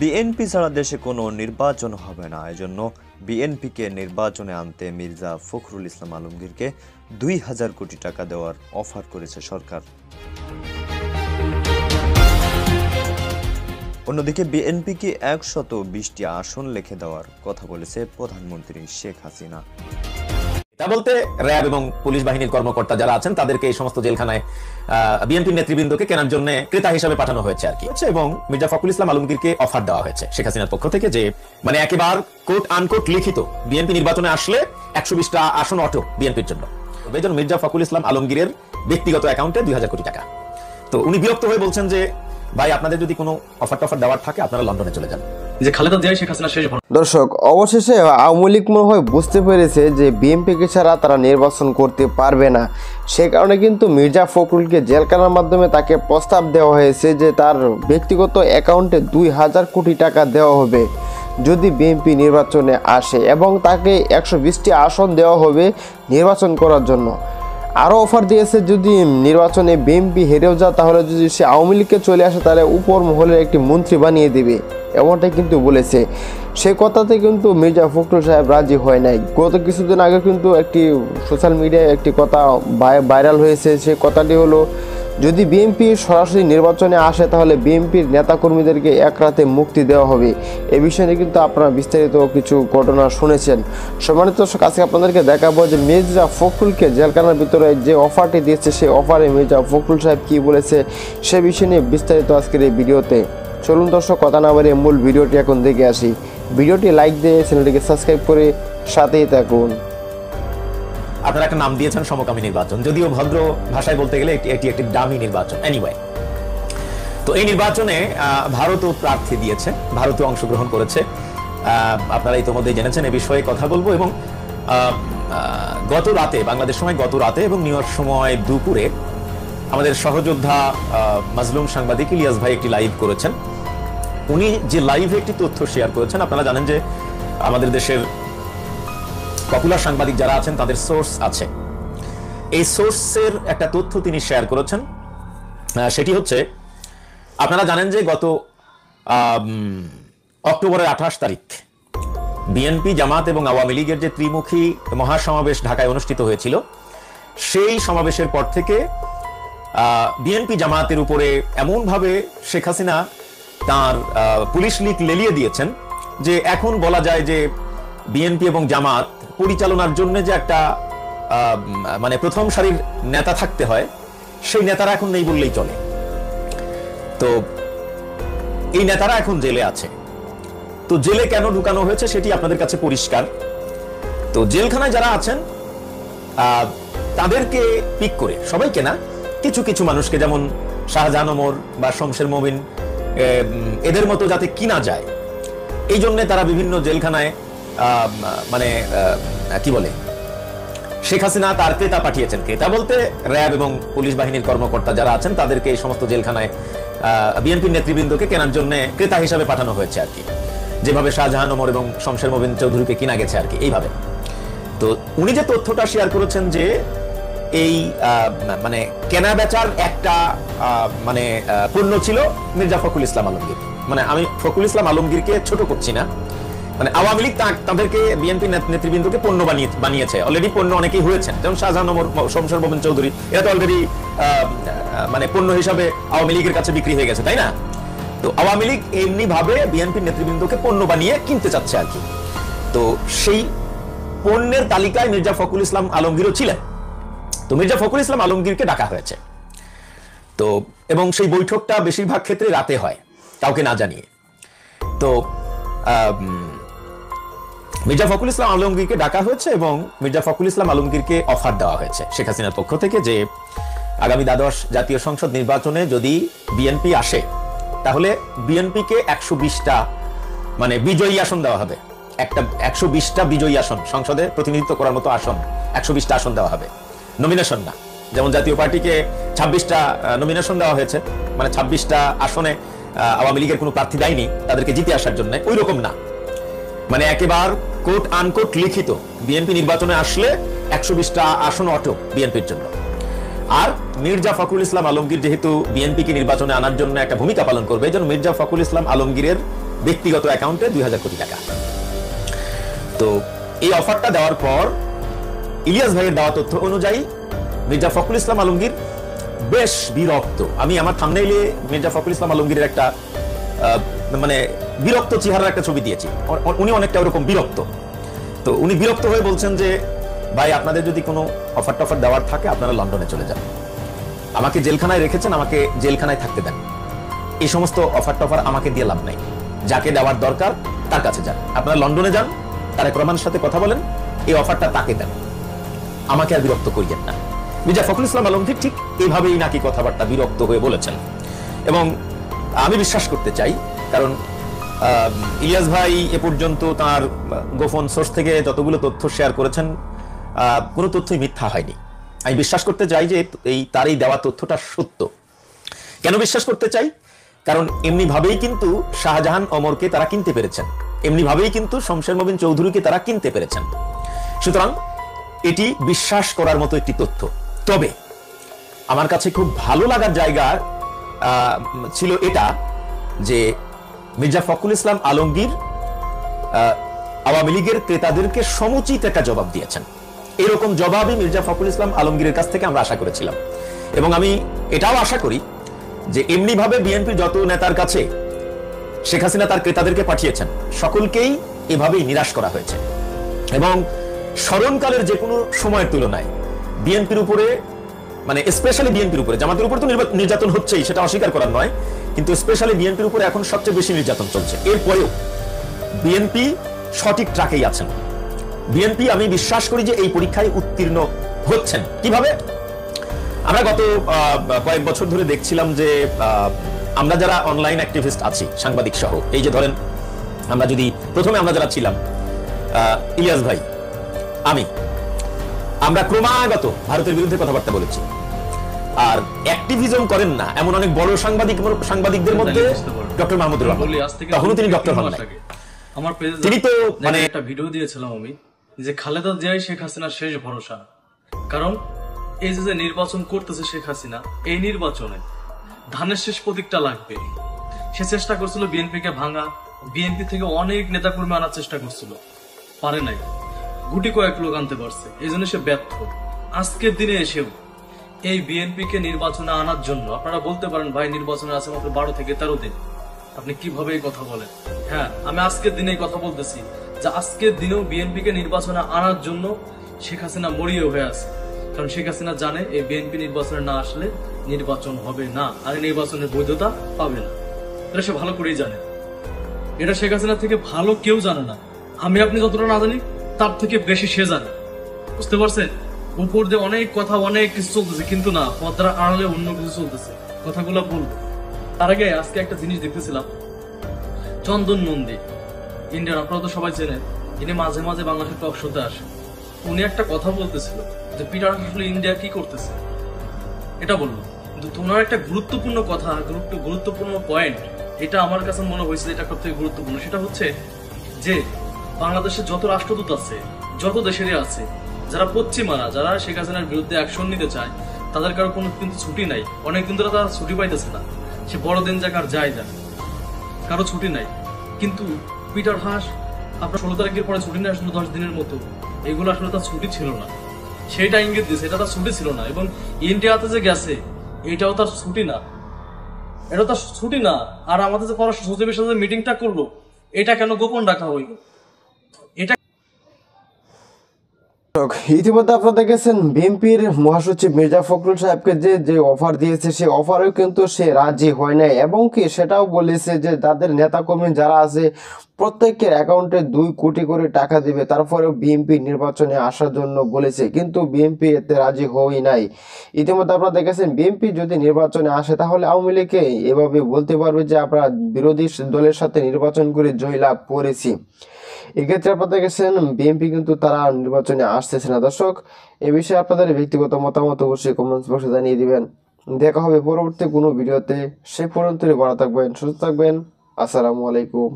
BNP ছাড়া দেশে কোনো নির্বাচন হবে না। এজন্য বিএনপিকে নির্বাচনে আনতে মির্জা ফখরুল ইসলাম আলমগীরকে দুই হাজার কোটি টাকা দেওয়ার অফার করেছে সরকার। অন্যদিকে বিএনপিকে একশত বিশটি আসন লিখে দেওয়ার কথা বলেছে প্রধানমন্ত্রী শেখ হাসিনা। তা বলতে র্যাব এবং পুলিশ বাহিনীর কর্মকর্তা যারা আছেন, তাদেরকে এই সমস্ত জেলখানায় বিএনপি নেতৃবৃন্দকে কেনার জন্য ক্রেতা হিসাবে পাঠানো হয়েছে আর কি। এবং মির্জা ফখরুল ইসলাম আলমগীরকে অফার দেওয়া হয়েছে শেখ হাসিনার পক্ষ থেকে যে মানে একেবার কোট আনকোট লিখিত, বিএনপি নির্বাচনে আসলে একশো বিশটা আসন অটো বিএনপির জন্য। মির্জা ফখরুল ইসলাম আলমগীরের ব্যক্তিগত অ্যাকাউন্টে দুই হাজার কোটি টাকা। তো উনি বিরক্ত হয়ে বলছেন যে ভাই আপনাদের যদি কোনো অফার টফার দেওয়ার থাকে আপনারা লন্ডনে চলে যান। যে খালেদা জিয়া শেখ হাসিনা শেষ দর্শক অবশেষে আওয়ামী লীগ মনে হয় বুঝতে পেরেছে যে বিএনপিকে ছাড়া তারা নির্বাচন করতে পারবে না। সে কারণে কিন্তু মির্জা ফখরুলকে জেলখানার মাধ্যমে তাকে প্রস্তাব দেওয়া হয়েছে যে তার ব্যক্তিগত অ্যাকাউন্টে দুই হাজার কোটি টাকা দেওয়া হবে যদি বিএনপি নির্বাচনে আসে এবং তাকে একশো বিশটি আসন দেওয়া হবে নির্বাচন করার জন্য। আরও অফার দিয়েছে যদি নির্বাচনে বিএনপি হেরেও যা তাহলে যদি সে আওয়ামী লীগকে চলে আসে, তাহলে উপর মহলের একটি মন্ত্রী বানিয়ে দেবে। এমনটাই কিন্তু বলেছে। সে কথাতে কিন্তু মির্জা ফখরুল সাহেব রাজি হয় নাই। গত কিছুদিন আগে কিন্তু একটি সোশ্যাল মিডিয়ায় একটি কথা ভাইরাল হয়েছে। সে কথাটি হলো যদি বিএনপি সরাসরি নির্বাচনে আসে, তাহলে বিএনপির নেতাকর্মীদেরকে এক রাতে মুক্তি দেওয়া হবে। এ বিষয়ে কিন্তু আপনারা বিস্তারিত কিছু ঘটনা শুনেছেন। সম্মানিত দর্শক, আজকে আপনাদেরকে দেখাবো যে মির্জা ফখরুলকে জেলখানার ভিতরে যে অফারটি দিয়েছে, সেই অফারে মির্জা ফখরুল সাহেব কী বলেছে, সে বিষয় নিয়ে বিস্তারিত আজকের এই ভিডিওতে। চলুন দর্শক, কথা না বাড়িয়ে মূল ভিডিওটি এখন দেখে আসি। ভিডিওটি লাইক দিয়ে চ্যানেলটিকে সাবস্ক্রাইব করে সাথেই থাকুন। আপনারা একটা নাম দিয়েছেন সমকামী নির্বাচন। যদিও ভদ্র ভাষায় বলতে গেলে এটি একটি দামি নির্বাচন। এনিওয়ে তো এই নির্বাচনে ভারতও প্রার্থী দিয়েছে, ভারতও অংশগ্রহণ করেছে। আপনারা ইতিমধ্যে জেনেছেন এ বিষয়ে কথা বলব এবং গত রাতে, বাংলাদেশ সময় গত রাতে এবং নিউ সময় দুপুরে আমাদের সহযোদ্ধা মাজলুম সাংবাদিক ইলিয়াস ভাই একটি লাইভ করেছেন। উনি যে লাইভে একটি তথ্য শেয়ার করেছেন, আপনারা জানেন যে আমাদের দেশের পপুলার সাংবাদিক যারা আছেন, তাদের সোর্স আছে। এই সোর্সের একটা তথ্য তিনি শেয়ার করেছেন। সেটি হচ্ছে, আপনারা জানেন যে গত অক্টোবরের আঠাশ তারিখ বিএনপি, জামাত এবং আওয়ামী লীগের যে ত্রিমুখী মহাসমাবেশ ঢাকায় অনুষ্ঠিত হয়েছিল, সেই সমাবেশের পর থেকে বিএনপি, জামাতের উপরে এমনভাবে শেখ হাসিনা তার পুলিশ লীগ লেলিয়ে দিয়েছেন যে এখন বলা যায় যে বিএনপি এবং জামাত পরিচালনার জন্য যে একটা মানে প্রথম সারির নেতা থাকতে হয়, সেই নেতারা এখন নেই বললেই চলে। তো এই নেতারা এখন জেলে আছে। তো জেলে কেন ঢুকানো হয়েছে সেটি আপনাদের কাছে পরিষ্কার। তো জেলখানায় যারা আছেন তাদেরকে পিক করে, সবাইকে না, কিছু কিছু মানুষকে, যেমন শাহজাহান ওমর বা শমশের মবিন এদের মতো যাতে কিনা যায়। এই জন্য তারা বিভিন্ন জেলখানায় মানে কি বলে? শেখ হাসিনা তার ক্রেতা পাঠিয়েছেন। ক্রেতা বলতে র্যাব এবং পুলিশ বাহিনীর কর্মকর্তা যারা আছেন, তাদেরকে এই সমস্ত জেলখানায় বিএনপির নেতৃবৃন্দকে কেনার জন্য ক্রেতা হিসাবে পাঠানো হয়েছে আর কি। যেভাবে শাহজাহান ওমর এবং শমশের মবিন চৌধুরীকে কিনা গেছে আর কি, এইভাবে। তো উনি যে তথ্যটা শেয়ার করেছেন যে এই মানে কেনা বেচার একটা মানে পণ্য ছিল মির্জা ফখরুল ইসলাম আলমগীর। মানে আমি ফখরুল ইসলাম আলমগীরকে ছোট করছি না। মানে আওয়ামী লীগ তাদেরকে বিএনপি নেতৃবৃন্দকে পণ্য বানিয়ে বানিয়েছে। অলরেডি পণ্য অনেকেই হয়েছেন। যেমন শাহজাহান শমশের মোমিন চৌধুরী, এরা তো অলরেডি মানে পণ্য হিসাবে আওয়ামী লীগের কাছে বিক্রি হয়ে গেছে, তাই না? তো আওয়ামী লীগ এমনি ভাবে বিএনপির নেতৃবৃন্দকে পণ্য বানিয়ে কিনতে চাচ্ছে আর কি। তো সেই পণ্যের তালিকায় মির্জা ফখরুল ইসলাম আলমগীরও ছিলেন। তো মির্জা ফখরুল ইসলাম আলমগীরকে ডাকা হয়েছে। তো, এবং সেই বৈঠকটা বেশিরভাগ ক্ষেত্রে রাতে হয়, কাউকে না জানিয়ে। তো মির্জা ফখরুল ইসলাম আলমগীরকে ডাকা হয়েছে এবং মির্জা ফখরুল ইসলাম আলমগীরকে অফার দেওয়া হয়েছে শেখ হাসিনার পক্ষ থেকে যে আগামী দ্বাদশ জাতীয় সংসদ নির্বাচনে যদি বিএনপি আসে, তাহলে বিএনপিকে একশো বিশটা মানে বিজয়ী আসন দেওয়া হবে। একটা একশো বিশটা বিজয়ী আসন সংসদে প্রতিনিধিত্ব করার মতো আসন, একশো বিশটা আসন দেওয়া হবে। নমিনেশন না। যেমন জাতীয় পার্টিকে ছাব্বিশটা নমিনেশন দেওয়া হয়েছে। মানে ছাব্বিশটা আসনে আওয়ামী লীগের কোনো প্রার্থী দেয়নি তাদেরকে জিতে আসার জন্য। ওই রকম না। মানে একেবার কোট আনকোট লিখিত বিএনপি নির্বাচনে আসলে একশো বিশটা আসন অটো বিএনপির জন্য। আর মির্জা ফখরুল ইসলাম আলমগীর যেহেতু বিএনপিকে নির্বাচনে আনার জন্য একটা ভূমিকা পালন করবে, এই জন্য মির্জা ফখরুল ইসলাম আলমগীরের ব্যক্তিগত অ্যাকাউন্টে দুই হাজার কোটি টাকা। তো এই অফারটা দেওয়ার পর ইলিয়াস ভাইয়ের দেওয়া তথ্য অনুযায়ী মির্জা ফখরুল ইসলাম আলমগীর বেশ বিরক্ত। আমি আমার থামনেইলে মির্জা ফখরুল ইসলাম আলমগীরের একটা মানে বিরক্ত চেহারার একটা ছবি দিয়েছি। উনি অনেকটা ওরকম বিরক্ত। তো উনি বিরক্ত হয়ে বলছেন যে, ভাই, আপনাদের যদি কোনো অফার টফার দেওয়ার থাকে, আপনারা লন্ডনে চলে যান। আমাকে জেলখানায় রেখেছেন, আমাকে জেলখানায় থাকতে দেন। এই সমস্ত অফার টফার আমাকে দিয়ে লাভ নাই। যাকে দেওয়ার দরকার, তার কাছে যান। আপনারা লন্ডনে যান তারেক রহমানের সাথে কথা বলেন, এই অফারটা তাকে দেন। আমাকে আর বিরক্ত করিয়েন না। মির্জা ফখরুল ইসলাম আলমগীর ঠিক এইভাবেই নাকি কথাবার্তা বিরক্ত হয়ে বলেছেন। এবং আমি বিশ্বাস করতে চাই কারণ ইলিয়াস ভাই এ পর্যন্ত তার গোপন সোর্স থেকে যতগুলো তথ্য শেয়ার করেছেন কোনো তথ্যই মিথ্যা হয়নি। আমি বিশ্বাস করতে চাই যে এই তার এই দেওয়া তথ্যটা সত্য। কেন বিশ্বাস করতে চাই? কারণ এমনি ভাবেই কিন্তু শাহজাহান অমরকে তারা কিনতে পেরেছেন। এমনি ভাবেই কিন্তু শমশের মবিন চৌধুরীকে তারা কিনতে পেরেছেন। সুতরাং এটি বিশ্বাস করার মতো একটি তথ্য। তবে আমার কাছে খুব ভালো লাগার জায়গা ছিল এটা যে মির্জা ফখরুল ইসলাম আলমগীর আওয়ামী লীগের ক্রেতাদেরকে সমুচিত একটা জবাব দিয়েছেন। এরকম জবাবই মির্জা ফখরুল ইসলাম আলমগীরের কাছ থেকে আমরা আশা করেছিলাম। এবং আমি এটাও আশা করি যে এমনি ভাবে বিএনপির যত নেতার কাছে শেখ হাসিনা তার ক্রেতাদেরকে পাঠিয়েছেন, সকলকেই এভাবেই নিরাশ করা হয়েছে। এবং স্মরণকালের যে কোনো সময়ের তুলনায় বিএনপির উপরে মানে স্পেশালি বিএনপির উপরে, জামাতের উপর তো নির্যাতন হচ্ছেই, সেটা অস্বীকার করার নয়। কিন্তু স্পেশালি বিএনপির উপরে এখন সবচেয়ে বেশি নির্যাতন চলছে। এরপরেও বিএনপি সঠিক ট্রাকেই আছেন। বিএনপি আমি বিশ্বাস করি যে এই পরীক্ষায় উত্তীর্ণ হচ্ছেন। কীভাবে? আমরা গত কয়েক বছর ধরে দেখছিলাম যে আমরা যারা অনলাইন অ্যাক্টিভিস্ট আছি, সাংবাদিক সহ, এই যে ধরেন, আমরা যদি প্রথমে আমরা যারা ছিলাম ইলিয়াস ভাই, আমি, আমরা ক্রমাগত ভারতের বিরুদ্ধে কথাবার্তা বলেছি। আর অ্যাক্টিভিজম করেন না। এমন অনেক বড় সাংবাদিক সাংবাদিকদের মধ্যে ডক্টর মাহমুদুর রহমান। তখনও তিনি ডক্টর হন আমার পেজে তিনি তো মানে একটা ভিডিও দিয়েছিলাম আমি যে খালেদা জিয়াই শেখ হাসিনার শেষ ভরসা। কারণ এই যে নির্বাচন করতেছে শেখ হাসিনা এই নির্বাচনে ধানের শেষ প্রতীকটা লাগবে। সে চেষ্টা করছিল বিএনপি কে ভাঙা বিএনপি থেকে অনেক নেতাকর্মী আনার চেষ্টা করছিল। পারে নাই। গুটি কয়েক লোক আনতে পারছে এই জন্য সে ব্যর্থ। আজকের দিনে এসেও এই বিএনপি কে নির্বাচনে আনার জন্য, আপনারা বলতে পারেন, ভাই, নির্বাচনে আছে মাত্র বারো থেকে তেরো দিন। আপনি কীভাবে এই কথা বলেন? হ্যাঁ আমি আজকের দিনে এই কথা বলতেছি যে আজকের দিনেও বিএনপি কে নির্বাচনে আনার জন্য শেখ হাসিনা মরিয়ে হয়ে আছে। কারণ শেখ হাসিনা জানে এই বিএনপি নির্বাচনে না আসলে নির্বাচন হবে না, আর নির্বাচনের বৈধতা পাবে না। এটা সে ভালো করেই জানে। এটা শেখ হাসিনা থেকে ভালো কেউ জানে না। আমি আপনি যতটা না জানি, তার থেকে বেশি সে জানে। বুঝতে পারছেন? উপর দিয়ে অনেক কথা, অনেক কিছু চলতেছে, কিন্তু না, পদ্মার আড়ালে অন্য কিছু চলতেছে। কথাগুলো বলব। তার আগে আজকে একটা জিনিস দেখতেছিলাম। চন্দন নন্দী। ইন্ডিয়ান, আপনারা তো সবাই চেনেন। ইনি মাঝে মাঝে বাংলাদেশের টক শোতে আসে। উনি একটা কথা বলতেছিল যে, পিটার আসলে ইন্ডিয়া কি করতেছে? এটা বলল কিন্তু তোমার একটা গুরুত্বপূর্ণ কথা, গুরুত্ব- গুরুত্বপূর্ণ পয়েন্ট এটা আমার কাছে মনে হয়েছে এটা সব থেকে গুরুত্বপূর্ণ। সেটা হচ্ছে যে, বাংলাদেশে যত রাষ্ট্রদূত আছে, যত দেশেরই আছে যারা পশ্চিমারা যারা শেখ হাসিনার বিরুদ্ধে অ্যাকশন নিতে চায়, তাদের কারও কোনো কিন্তু ছুটি নাই। অনেকদিন ধরে তারা ছুটি পাইতেছে না। সে বড়দিন যাক আর যায় যাক। কারও ছুটি নাই। কিন্তু পিটার হাস, আপনার ষোলো তারিখের পরে ছুটি নেই আসলে দশ দিনের মতো। এগুলো আসলে তার ছুটি ছিল না। সেটা ইঙ্গিত দিয়েছে, এটা তার ছুটি ছিল না। এবং ইন্ডিয়াতে যে গেছে, এটাও তার ছুটি না। এটা তার ছুটি না। আর আমাদের যে পররাষ্ট্র সচিবের সাথে মিটিংটা করল, এটা কেন গোপন রাখা হইল? ইতিমধ্যে আপনারা দেখেছেন বিএনপির মহাসচিব মির্জা ফখরুল সাহেবকে যে যে অফার দিয়েছে, সেই অফারেও কিন্তু সে রাজি হয় নাই। এবং কি সেটাও বলেছে যে, তাদের নেতাকর্মী যারা আছে, প্রত্যেকের অ্যাকাউন্টে দুই কোটি করে টাকা দিবে। তারপরেও বিএনপি নির্বাচনে আসার জন্য বলেছে, কিন্তু বিএনপি এতে রাজি হই নাই। ইতিমধ্যে আপনারা দেখেছেন, বিএনপি যদি নির্বাচনে আসে, তাহলে আওয়ামী লীগকে এভাবে বলতে পারবে যে, আমরা বিরোধী দলের সাথে নির্বাচন করে জয়লাভ করেছি। এক্ষেত্রে আপনাদের গেছেন বিএনপি কিন্তু তারা নির্বাচনে আসতেছে না। দর্শক, এ বিষয়ে আপনাদের ব্যক্তিগত মতামত অবশ্যই কমেন্টস বক্সে জানিয়ে দিবেন। দেখা হবে পরবর্তী কোনো ভিডিওতে। সে পর্যন্ত ভালো থাকবেন, সুস্থ থাকবেন। আসসালামু আলাইকুম।